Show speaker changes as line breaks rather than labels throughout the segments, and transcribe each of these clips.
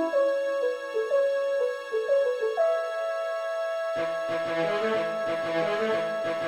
Thank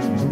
Thank you.